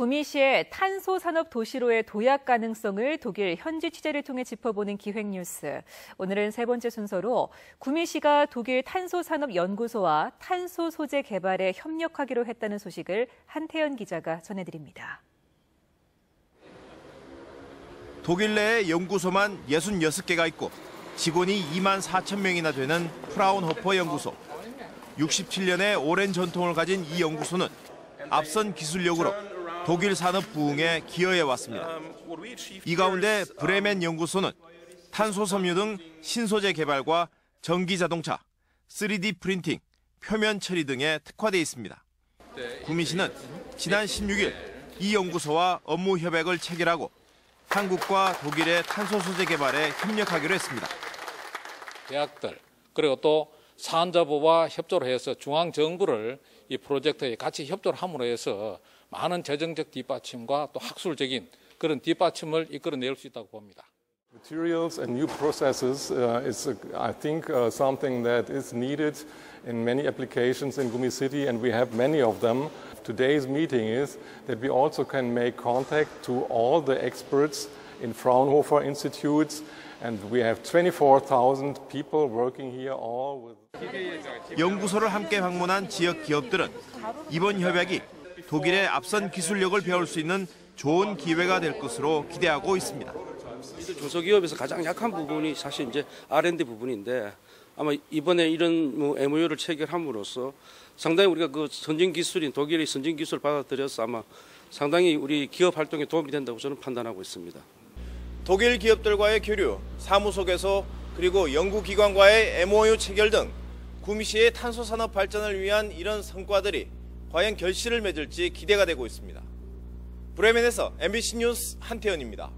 구미시의 탄소 산업 도시로의 도약 가능성을 독일 현지 취재를 통해 짚어보는 기획 뉴스. 오늘은 세 번째 순서로 구미시가 독일 탄소 산업 연구소와 탄소 소재 개발에 협력하기로 했다는 소식을 한태연 기자가 전해드립니다. 독일 내에 연구소만 66개가 있고 직원이 2만 4천 명이나 되는 프라운호퍼 연구소. 67년의 오랜 전통을 가진 이 연구소는 앞선 기술력으로 독일 산업 부흥에 기여해 왔습니다. 이 가운데 브레멘 연구소는 탄소 섬유 등 신소재 개발과 전기 자동차, 3D 프린팅, 표면 처리 등에 특화돼 있습니다. 구미시는 지난 16일 이 연구소와 업무 협약을 체결하고 한국과 독일의 탄소 소재 개발에 협력하기로 했습니다. 대학들 그리고 또 산자부와 협조를 해서 중앙 정부를 이 프로젝트에 같이 협조를 함으로 해서 많은 재정적 뒷받침과 또 학술적인 그런 뒷받침을 이끌어낼 수 있다고 봅니다. Materials and new processes uh, is, uh, I think, uh, something that is needed in many applications in Gumi City, and we have many of them. Today's meeting is that we also can make contact to all the experts in Fraunhofer institutes, and we have 24,000 people working here, all with. 연구소를 함께 방문한 지역 기업들은 이번 협약이 독일의 앞선 기술력을 배울 수 있는 좋은 기회가 될 것으로 기대하고 있습니다. 중소기업에서 가장 약한 부분이 사실 이제 R&D 부분인데 아마 이번에 이런 뭐 MOU를 체결함으로써 상당히 우리가 그 선진 기술인 독일의 선진 기술을 받아들여서 아마 상당히 우리 기업 활동에 도움이 된다고 저는 판단하고 있습니다. 독일 기업들과의 교류, 사무소 개소, 그리고 연구기관과의 MOU 체결 등 구미 시의 탄소 산업 발전을 위한 이런 성과들이 과연 결실을 맺을지 기대가 되고 있습니다. 브레멘에서 MBC 뉴스 한태현입니다.